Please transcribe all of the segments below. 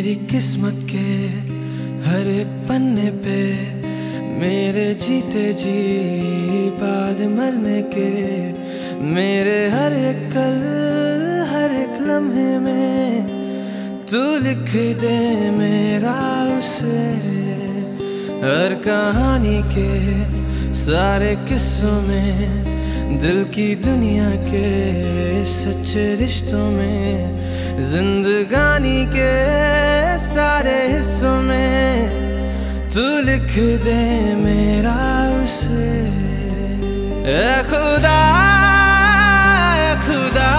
मेरी किस्मत के हर एक पन्ने पे, मेरे जीते जी बाद मरने के, मेरे हर एक कल, हर एक लम्हे में, तू लिख दे मेरा उसे, हर कहानी के सारे किस्सों में। दिल की दुनिया के सच्चे रिश्तों में, जिंदगानी के सारे हिस्सों में, तू लिख दे मेरा उसे। ए खुदा ए खुदा,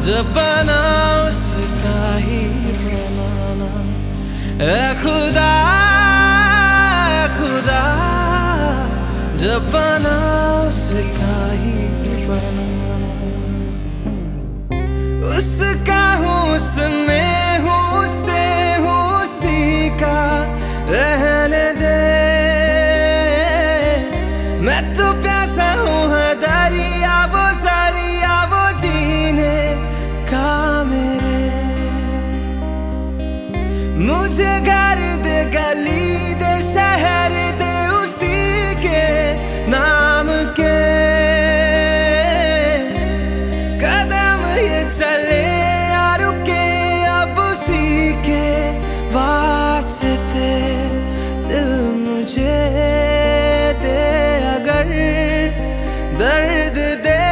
जब बना उसका ही बनाना। ए खुदा ए खुदा, जब उसका हूँ उसमें हूँ उसी का रहने दे। मैं तो प्यासा हूँ है दरिया वो ज़रिया वो जीने का मेरे। मुझे दर्द दे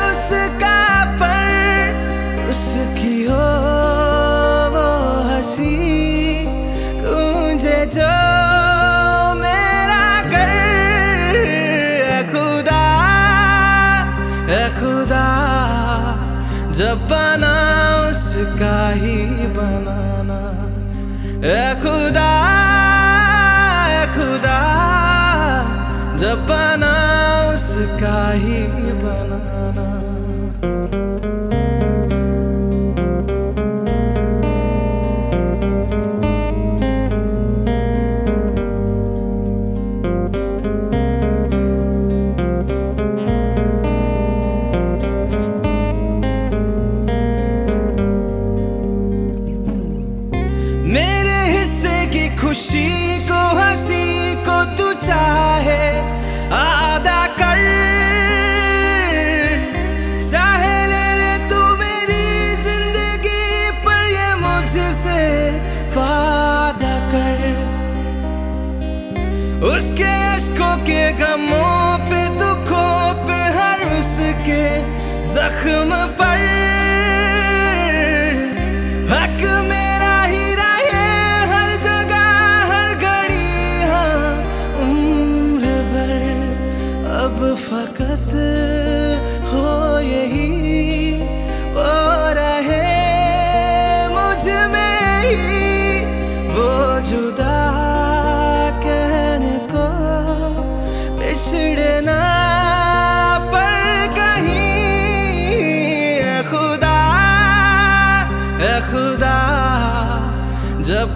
उसका पर, उसकी हो वो हँसी। गूंजे जो मेरा घर खुदा खुदा, जब बना उसका ही बनाना। खुदा खुदा, जब बना उसका ही बनाना। मेरे हिस्से की खुशी को हँसी को तू चाहे। मुझसे वादा कर। उसके अशकों के गमों पे, दुखों पे, हर उसके जख्म पर। हक मेरा ही रहे हर जगह, हर घड़ी हाँ उम्र भर। अब फकत हो यही वो रहे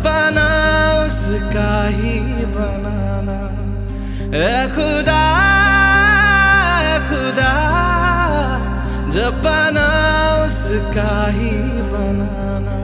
बना उसका ही बनाना। ए खुदा ए खुदा जब बना उसका ही बनाना।